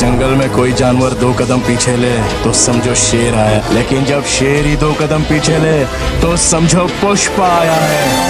जंगल में कोई जानवर दो कदम पीछे ले तो समझो शेर आया। लेकिन जब शेर ही दो कदम पीछे ले तो समझो पुष्प आया है।